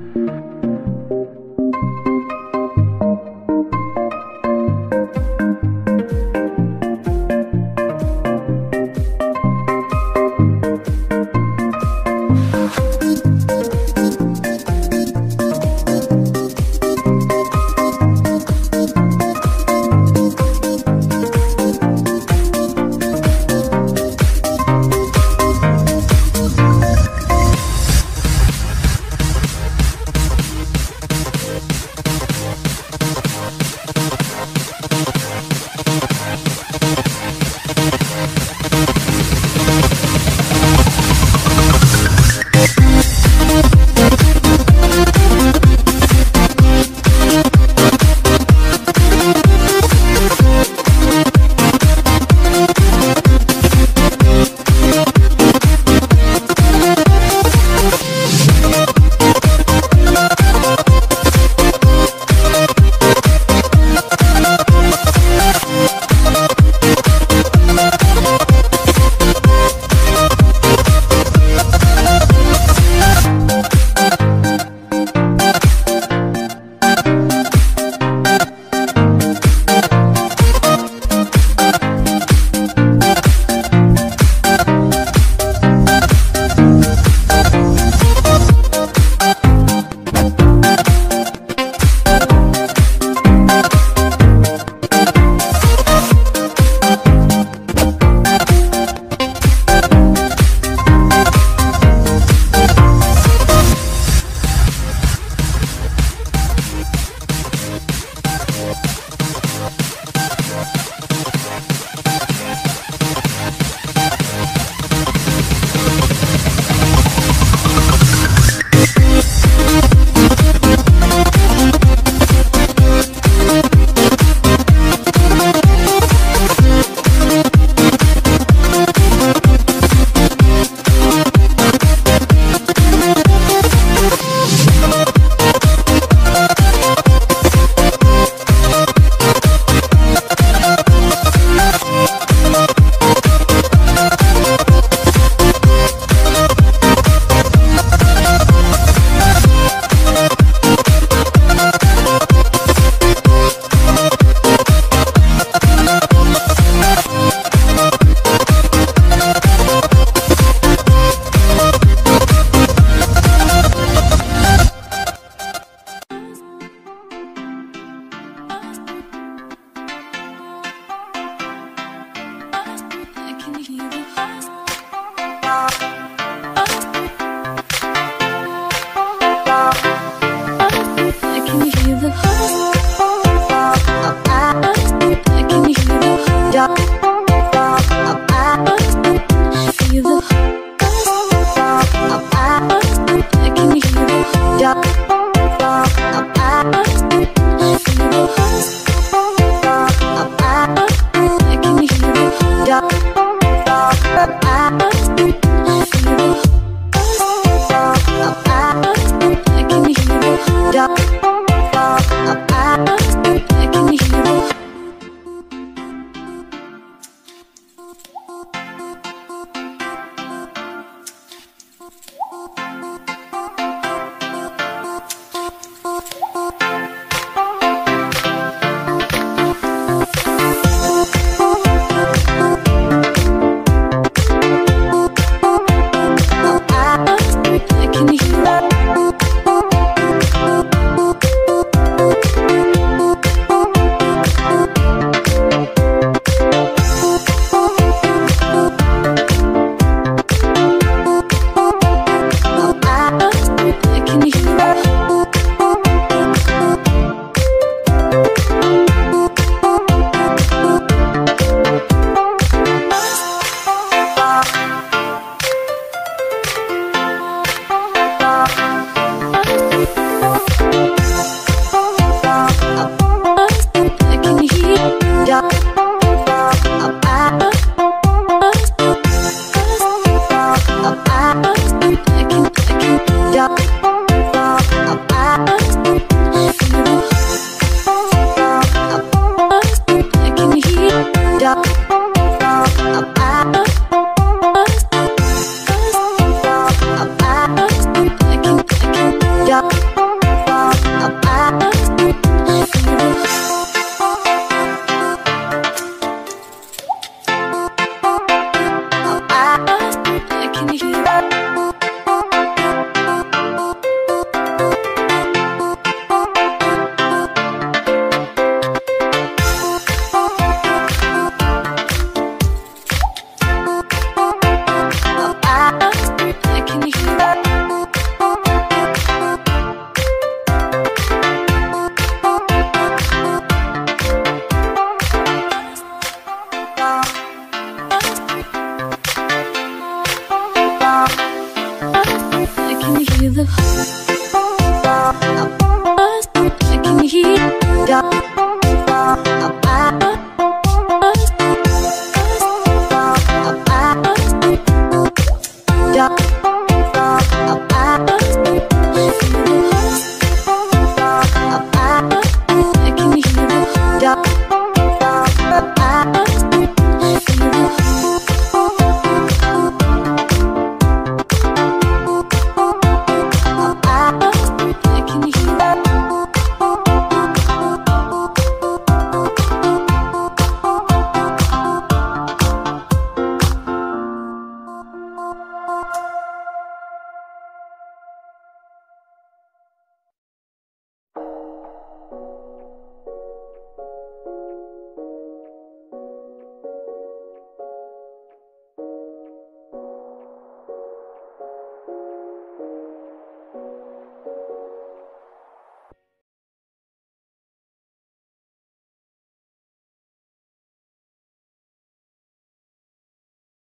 you 시. You.